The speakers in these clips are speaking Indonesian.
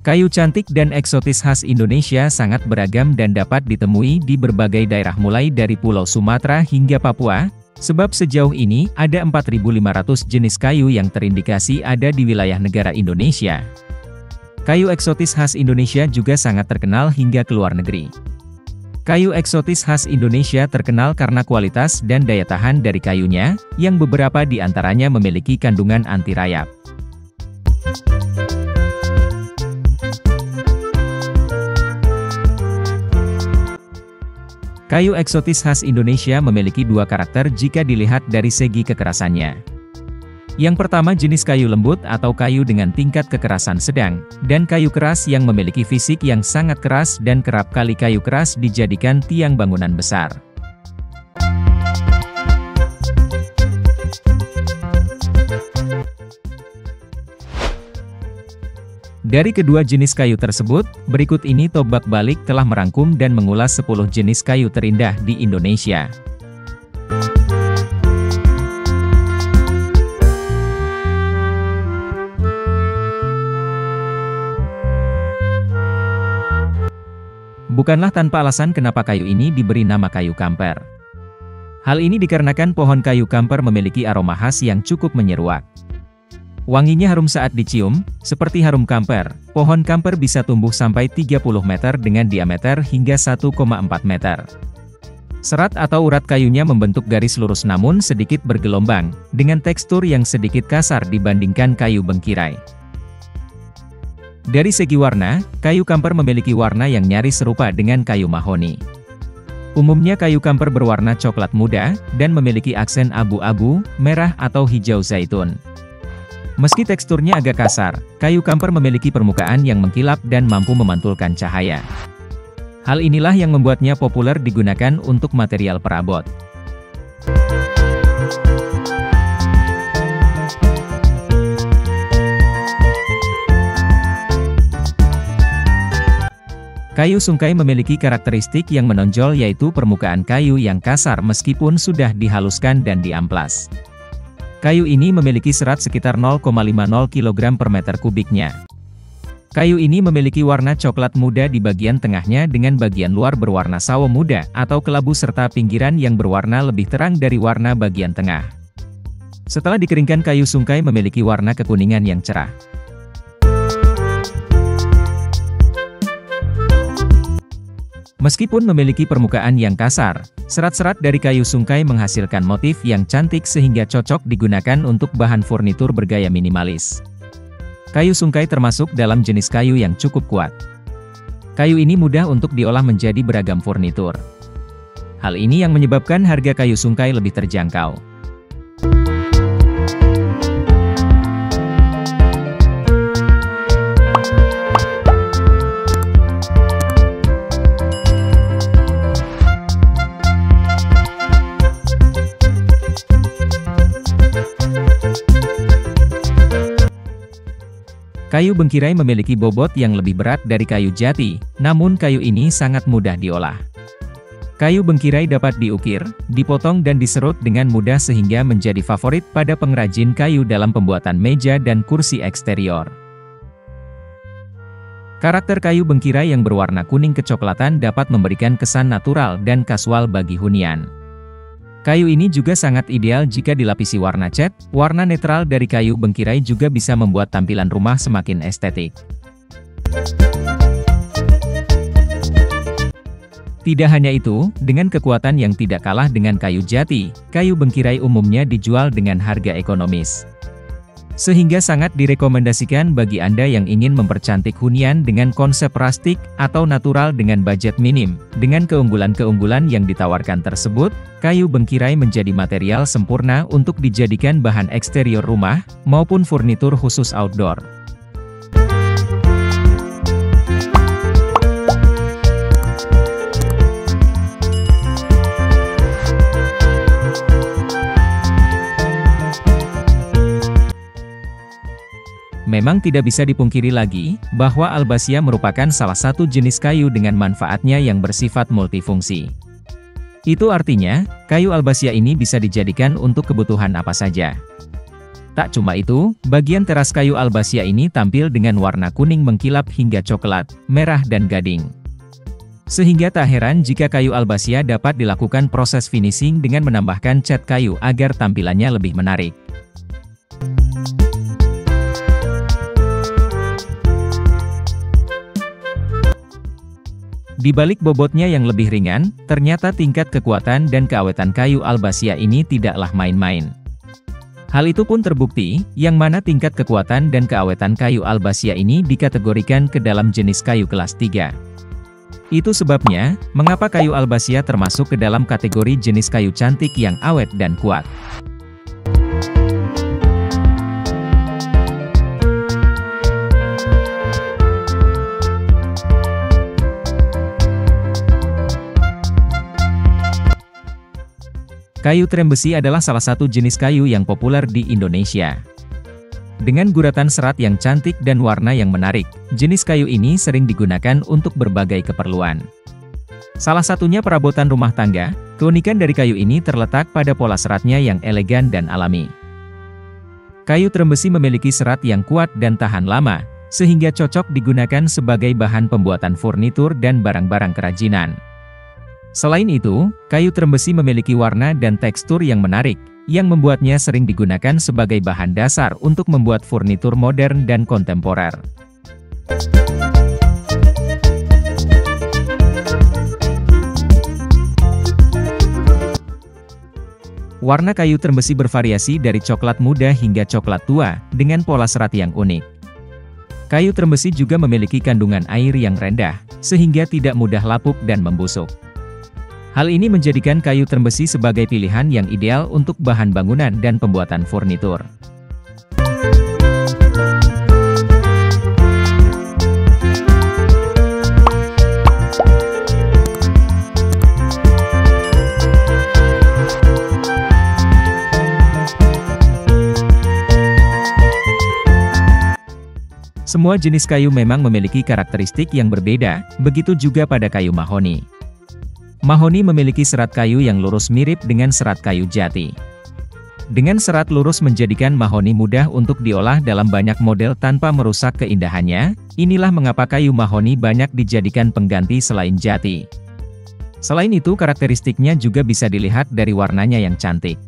Kayu cantik dan eksotis khas Indonesia sangat beragam dan dapat ditemui di berbagai daerah mulai dari Pulau Sumatera hingga Papua, sebab sejauh ini ada 4.500 jenis kayu yang terindikasi ada di wilayah negara Indonesia. Kayu eksotis khas Indonesia juga sangat terkenal hingga ke luar negeri. Kayu eksotis khas Indonesia terkenal karena kualitas dan daya tahan dari kayunya, yang beberapa di antaranya memiliki kandungan anti rayap. Kayu eksotis khas Indonesia memiliki dua karakter jika dilihat dari segi kekerasannya. Yang pertama jenis kayu lembut atau kayu dengan tingkat kekerasan sedang, dan kayu keras yang memiliki fisik yang sangat keras dan kerap kali kayu keras dijadikan tiang bangunan besar. Dari kedua jenis kayu tersebut, berikut ini Tobak Balik telah merangkum dan mengulas 10 jenis kayu terindah di Indonesia. Bukanlah tanpa alasan kenapa kayu ini diberi nama kayu kamper. Hal ini dikarenakan pohon kayu kamper memiliki aroma khas yang cukup menyeruak. Wanginya harum saat dicium, seperti harum kamper. Pohon kamper bisa tumbuh sampai 30 meter dengan diameter hingga 1,4 meter. Serat atau urat kayunya membentuk garis lurus namun sedikit bergelombang, dengan tekstur yang sedikit kasar dibandingkan kayu bengkirai. Dari segi warna, kayu kamper memiliki warna yang nyaris serupa dengan kayu mahoni. Umumnya kayu kamper berwarna coklat muda, dan memiliki aksen abu-abu, merah atau hijau zaitun. Meski teksturnya agak kasar, kayu kamper memiliki permukaan yang mengkilap dan mampu memantulkan cahaya. Hal inilah yang membuatnya populer digunakan untuk material perabot. Kayu sungkai memiliki karakteristik yang menonjol yaitu permukaan kayu yang kasar meskipun sudah dihaluskan dan diamplas. Kayu ini memiliki serat sekitar 0,50 kg per meter kubiknya. Kayu ini memiliki warna coklat muda di bagian tengahnya dengan bagian luar berwarna sawo muda atau kelabu serta pinggiran yang berwarna lebih terang dari warna bagian tengah. Setelah dikeringkan kayu sungkai memiliki warna kekuningan yang cerah. Meskipun memiliki permukaan yang kasar, serat-serat dari kayu sungkai menghasilkan motif yang cantik sehingga cocok digunakan untuk bahan furnitur bergaya minimalis. Kayu sungkai termasuk dalam jenis kayu yang cukup kuat. Kayu ini mudah untuk diolah menjadi beragam furnitur. Hal ini yang menyebabkan harga kayu sungkai lebih terjangkau. Kayu bengkirai memiliki bobot yang lebih berat dari kayu jati, namun kayu ini sangat mudah diolah. Kayu bengkirai dapat diukir, dipotong dan diserut dengan mudah sehingga menjadi favorit pada pengrajin kayu dalam pembuatan meja dan kursi eksterior. Karakter kayu bengkirai yang berwarna kuning kecoklatan dapat memberikan kesan natural dan kasual bagi hunian. Kayu ini juga sangat ideal jika dilapisi warna cat, warna netral dari kayu bengkirai juga bisa membuat tampilan rumah semakin estetik. Tidak hanya itu, dengan kekuatan yang tidak kalah dengan kayu jati, kayu bengkirai umumnya dijual dengan harga ekonomis. Sehingga sangat direkomendasikan bagi Anda yang ingin mempercantik hunian dengan konsep rustic atau natural dengan budget minim. Dengan keunggulan-keunggulan yang ditawarkan tersebut, kayu bengkirai menjadi material sempurna untuk dijadikan bahan eksterior rumah, maupun furnitur khusus outdoor. Memang tidak bisa dipungkiri lagi, bahwa albasia merupakan salah satu jenis kayu dengan manfaatnya yang bersifat multifungsi. Itu artinya, kayu albasia ini bisa dijadikan untuk kebutuhan apa saja. Tak cuma itu, bagian teras kayu albasia ini tampil dengan warna kuning mengkilap hingga coklat, merah dan gading. Sehingga tak heran jika kayu albasia dapat dilakukan proses finishing dengan menambahkan cat kayu agar tampilannya lebih menarik. Di balik bobotnya yang lebih ringan, ternyata tingkat kekuatan dan keawetan kayu albasia ini tidaklah main-main. Hal itu pun terbukti, yang mana tingkat kekuatan dan keawetan kayu albasia ini dikategorikan ke dalam jenis kayu kelas 3. Itu sebabnya, mengapa kayu albasia termasuk ke dalam kategori jenis kayu cantik yang awet dan kuat. Kayu trem besi adalah salah satu jenis kayu yang populer di Indonesia. Dengan guratan serat yang cantik dan warna yang menarik, jenis kayu ini sering digunakan untuk berbagai keperluan. Salah satunya perabotan rumah tangga, keunikan dari kayu ini terletak pada pola seratnya yang elegan dan alami. Kayu trem besi memiliki serat yang kuat dan tahan lama, sehingga cocok digunakan sebagai bahan pembuatan furnitur dan barang-barang kerajinan. Selain itu, kayu trembesi memiliki warna dan tekstur yang menarik, yang membuatnya sering digunakan sebagai bahan dasar untuk membuat furnitur modern dan kontemporer. Warna kayu trembesi bervariasi dari coklat muda hingga coklat tua, dengan pola serat yang unik. Kayu trembesi juga memiliki kandungan air yang rendah, sehingga tidak mudah lapuk dan membusuk. Hal ini menjadikan kayu terbesi sebagai pilihan yang ideal untuk bahan bangunan dan pembuatan furnitur. Semua jenis kayu memang memiliki karakteristik yang berbeda, begitu juga pada kayu mahoni. Mahoni memiliki serat kayu yang lurus mirip dengan serat kayu jati. Dengan serat lurus menjadikan mahoni mudah untuk diolah dalam banyak model tanpa merusak keindahannya, inilah mengapa kayu mahoni banyak dijadikan pengganti selain jati. Selain itu karakteristiknya juga bisa dilihat dari warnanya yang cantik.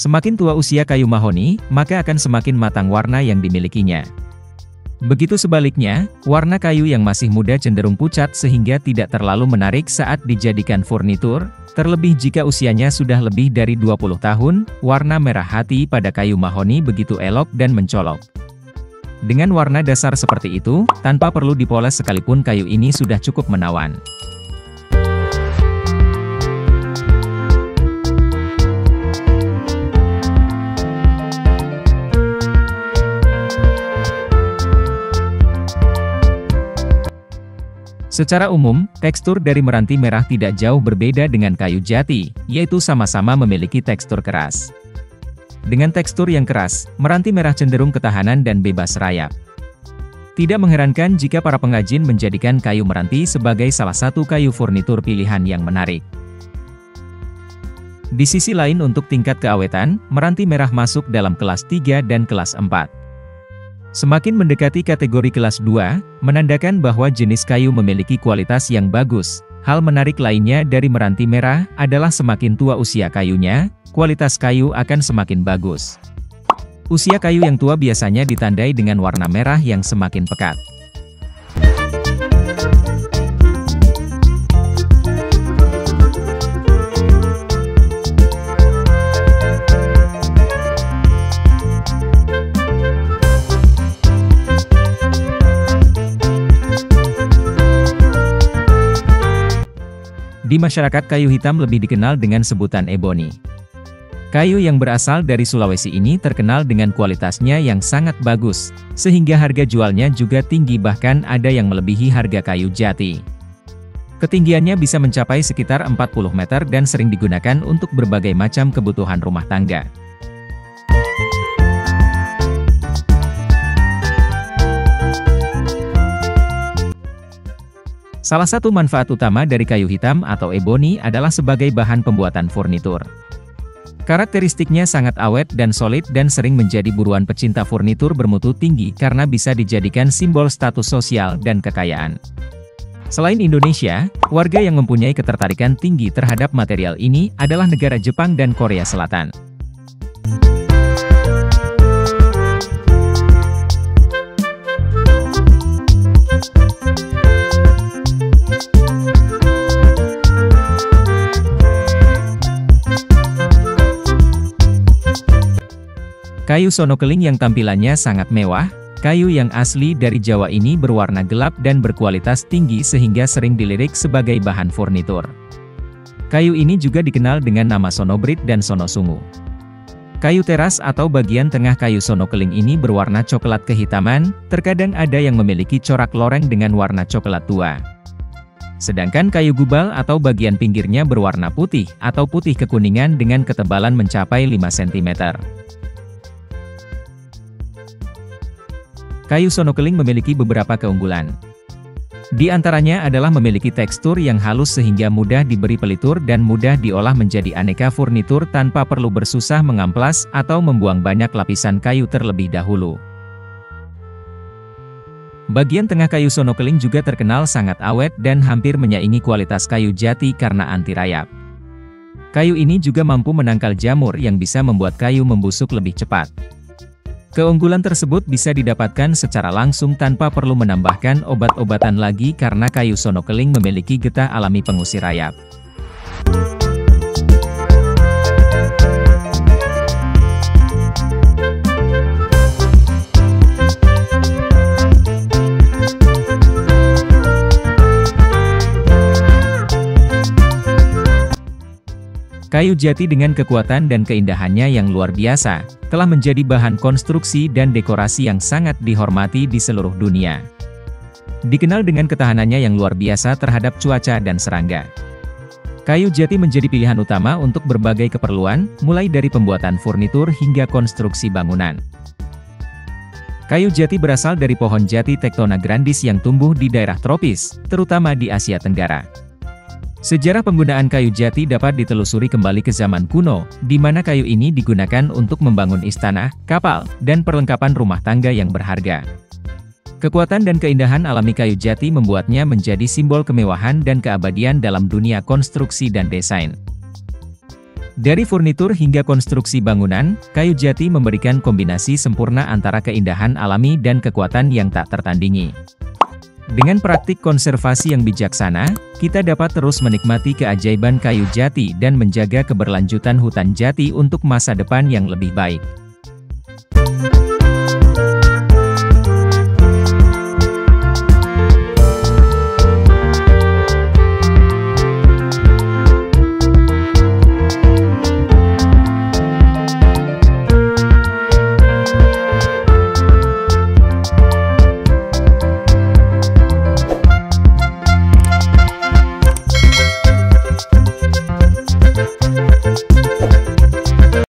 Semakin tua usia kayu mahoni, maka akan semakin matang warna yang dimilikinya. Begitu sebaliknya, warna kayu yang masih muda cenderung pucat sehingga tidak terlalu menarik saat dijadikan furnitur, terlebih jika usianya sudah lebih dari 20 tahun, warna merah hati pada kayu mahoni begitu elok dan mencolok. Dengan warna dasar seperti itu, tanpa perlu dipoles sekalipun kayu ini sudah cukup menawan. Secara umum, tekstur dari meranti merah tidak jauh berbeda dengan kayu jati, yaitu sama-sama memiliki tekstur keras. Dengan tekstur yang keras, meranti merah cenderung ketahanan dan bebas rayap. Tidak mengherankan jika para pengrajin menjadikan kayu meranti sebagai salah satu kayu furnitur pilihan yang menarik. Di sisi lain untuk tingkat keawetan, meranti merah masuk dalam kelas 3 dan kelas 4. Semakin mendekati kategori kelas 2, menandakan bahwa jenis kayu memiliki kualitas yang bagus. Hal menarik lainnya dari meranti merah adalah semakin tua usia kayunya, kualitas kayu akan semakin bagus. Usia kayu yang tua biasanya ditandai dengan warna merah yang semakin pekat. Di masyarakat kayu hitam lebih dikenal dengan sebutan ebony. Kayu yang berasal dari Sulawesi ini terkenal dengan kualitasnya yang sangat bagus, sehingga harga jualnya juga tinggi bahkan ada yang melebihi harga kayu jati. Ketinggiannya bisa mencapai sekitar 40 meter dan sering digunakan untuk berbagai macam kebutuhan rumah tangga. Salah satu manfaat utama dari kayu hitam atau ebony adalah sebagai bahan pembuatan furnitur. Karakteristiknya sangat awet dan solid dan sering menjadi buruan pecinta furnitur bermutu tinggi karena bisa dijadikan simbol status sosial dan kekayaan. Selain Indonesia, warga yang mempunyai ketertarikan tinggi terhadap material ini adalah negara Jepang dan Korea Selatan. Kayu sonokeling yang tampilannya sangat mewah, kayu yang asli dari Jawa ini berwarna gelap dan berkualitas tinggi sehingga sering dilirik sebagai bahan furnitur. Kayu ini juga dikenal dengan nama sonobrit dan sonosungu. Kayu teras atau bagian tengah kayu sonokeling ini berwarna coklat kehitaman, terkadang ada yang memiliki corak loreng dengan warna coklat tua. Sedangkan kayu gubal atau bagian pinggirnya berwarna putih atau putih kekuningan dengan ketebalan mencapai 5 cm. Kayu sonokeling memiliki beberapa keunggulan. Di antaranya adalah memiliki tekstur yang halus sehingga mudah diberi pelitur dan mudah diolah menjadi aneka furnitur tanpa perlu bersusah mengamplas atau membuang banyak lapisan kayu terlebih dahulu. Bagian tengah kayu sonokeling juga terkenal sangat awet dan hampir menyaingi kualitas kayu jati karena anti rayap. Kayu ini juga mampu menangkal jamur yang bisa membuat kayu membusuk lebih cepat. Keunggulan tersebut bisa didapatkan secara langsung tanpa perlu menambahkan obat-obatan lagi karena kayu sonokeling memiliki getah alami pengusir rayap. Kayu jati dengan kekuatan dan keindahannya yang luar biasa, telah menjadi bahan konstruksi dan dekorasi yang sangat dihormati di seluruh dunia. Dikenal dengan ketahanannya yang luar biasa terhadap cuaca dan serangga. Kayu jati menjadi pilihan utama untuk berbagai keperluan, mulai dari pembuatan furnitur hingga konstruksi bangunan. Kayu jati berasal dari pohon jati Tectona grandis yang tumbuh di daerah tropis, terutama di Asia Tenggara. Sejarah penggunaan kayu jati dapat ditelusuri kembali ke zaman kuno, di mana kayu ini digunakan untuk membangun istana, kapal, dan perlengkapan rumah tangga yang berharga. Kekuatan dan keindahan alami kayu jati membuatnya menjadi simbol kemewahan dan keabadian dalam dunia konstruksi dan desain. Dari furnitur hingga konstruksi bangunan, kayu jati memberikan kombinasi sempurna antara keindahan alami dan kekuatan yang tak tertandingi. Dengan praktik konservasi yang bijaksana, kita dapat terus menikmati keajaiban kayu jati dan menjaga keberlanjutan hutan jati untuk masa depan yang lebih baik.